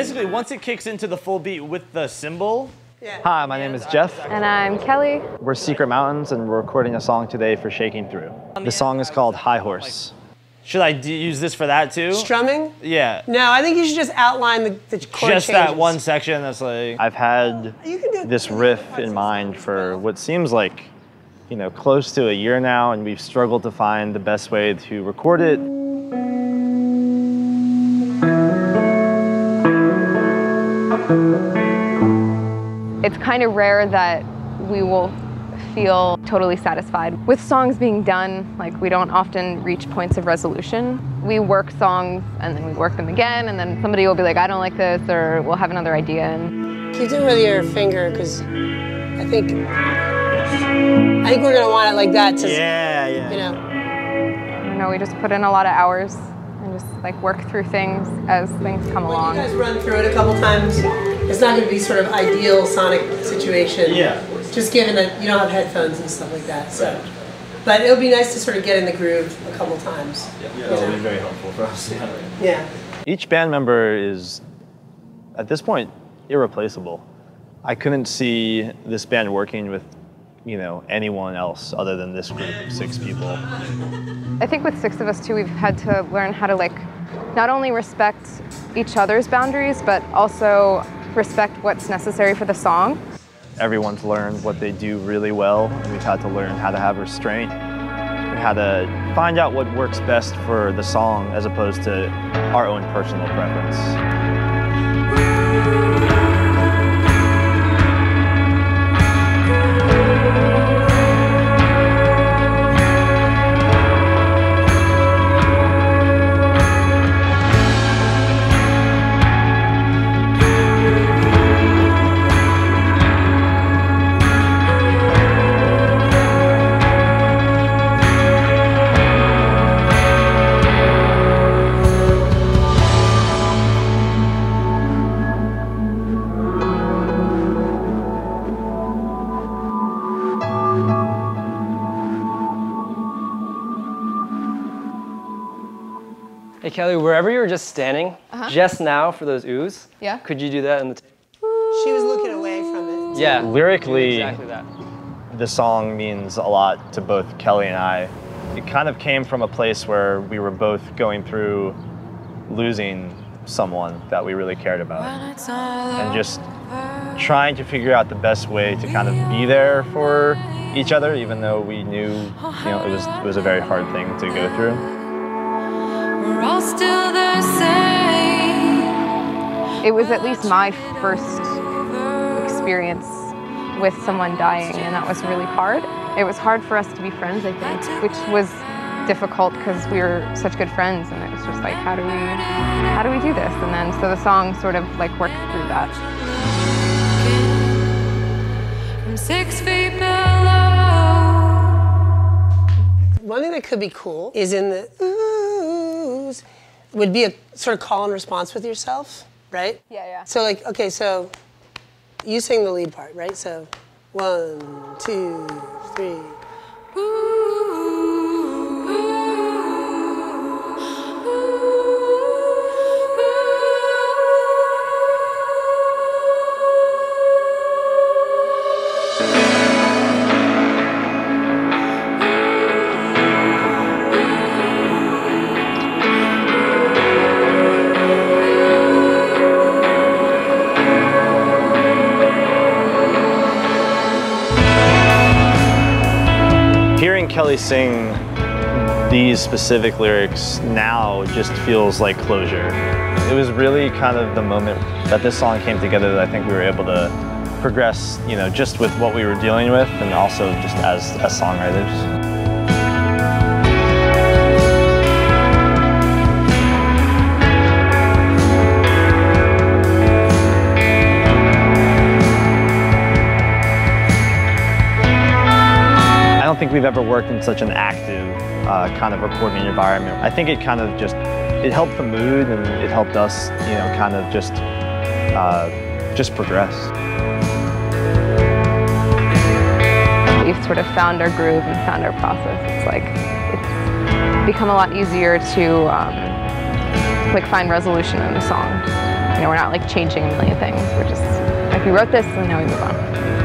basically, once it kicks into the full beat with the cymbal, Hi, my name is Jeff. And I'm Kelly. We're Secret Mountains, and we're recording a song today for Shaking Through. The song is called High Horse. should I d- use this for that too? Strumming? Yeah. No, I think you should just outline the, the chord Just that one section that's like. I've had You can do this riff in mind for what seems like, you know, close to a year now, and we've struggled to find the best way to record it. It's kind of rare that we will feel totally satisfied. With songs being done, like we don't often reach points of resolution. We work songs and then we work them again and then somebody will be like, I don't like this or we'll have another idea. And Keep doing it with your finger, because I think I think we're gonna want it like that to, Yeah, yeah. you know. you know, we just put in a lot of hours and just like work through things as things come When along. you guys run through it a couple times, it's not gonna be sort of ideal sonic situation. Yeah. Just given that you don't have headphones and stuff like that. So, but it'll be nice to sort of get in the groove a couple times. Yeah, that'll be very helpful for us. Yeah. Yeah. Each band member is, at this point, irreplaceable. I couldn't see this band working with, you know, anyone else other than this group, six people. I think with six of us too, we've had to learn how to like not only respect each other's boundaries, but also respect what's necessary for the song. Everyone's learned what they do really well, and we've had to learn how to have restraint, and how to find out what works best for the song as opposed to our own personal preference. Hey Kelly, wherever you were just standing, uh-huh. just now for those oohs, Yeah. could you do that in the? T- She was looking away from it. yeah. Lyrically, Exactly that. the song means a lot to both Kelly and I. It kind of came from a place where we were both going through losing someone that we really cared about. And just trying to figure out the best way to kind of be there for each other, even though we knew, you know, it was it was a very hard thing to go through. It was at least my first experience with someone dying, and that was really hard. It was hard for us to be friends, I think, which was difficult because we were such good friends, and it was just like, how do we, how do we do this? And then so the song sort of like worked through that. From six feet below. One thing that could be cool is in the oohs would be a sort of call and response with yourself, right? Yeah, yeah. So like, okay, so you sing the lead part, right? So one, two, three. Hearing Kelly sing these specific lyrics now just feels like closure. It was really kind of the moment that this song came together that I think we were able to progress, you know, just with what we were dealing with and also just as, as songwriters. Don't think we've ever worked in such an active uh, kind of recording environment. I think it kind of just, it helped the mood and it helped us, you know, kind of just, uh, just progress. We've sort of found our groove and found our process. It's like it's become a lot easier to um, like find resolution in the song. You know, we're not like changing a million things. We're just like we wrote this and now we move on.